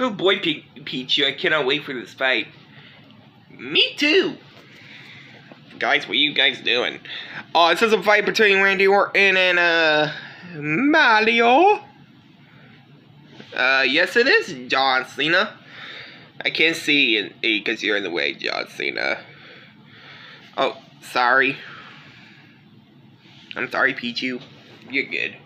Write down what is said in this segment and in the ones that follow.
Oh boy, Pe- Pichu, I cannot wait for this fight. Me too. Guys, what are you guys doing? Oh, this is a fight between Randy Orton and, uh, Mario. Uh, yes it is, John Cena. I can't see because you're in the way, John Cena. Oh, sorry. I'm sorry, Pichu. You're good.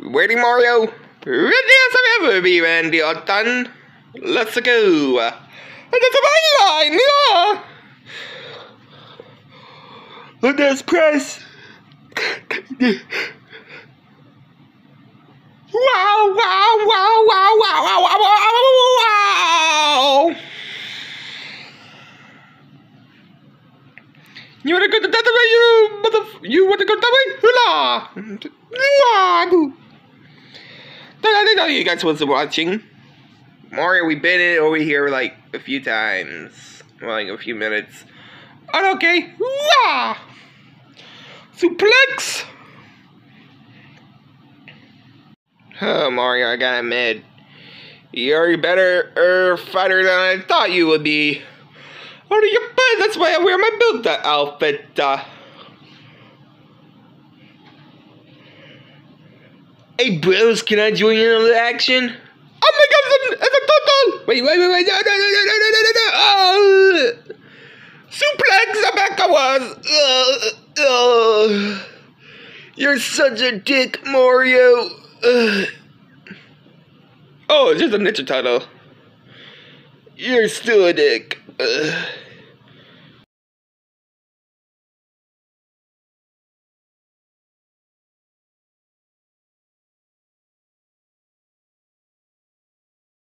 Ready, Mario? Ready as I've ever be, Randy Orton. Let's go. That's my line, yeah. Let's press. Wow, wow, wow, wow, wow, wow, wow, wow, wow. You wanna go to that way, you mother... You wanna go that way? Hula! Hula! I know you guys was watching. Mario, we've been over here like a few times. Like a few minutes. Oh, okay. Hula! Suplex! Oh, Mario, I gotta admit, you're a better er, fighter than I thought you would be. What are you? That's why I wear my build outfit. Uh. Hey, bros, can I join in on the action? Oh my god, it's a, it's a total! Wait, wait, wait, wait, no, no, no, no, no, no, no, no, oh! Suplex, Rebecca was! Uh, uh. You're such a dick, Mario. Uh. Oh, it's just a Ninja Turtle. You're still a dick. Uh.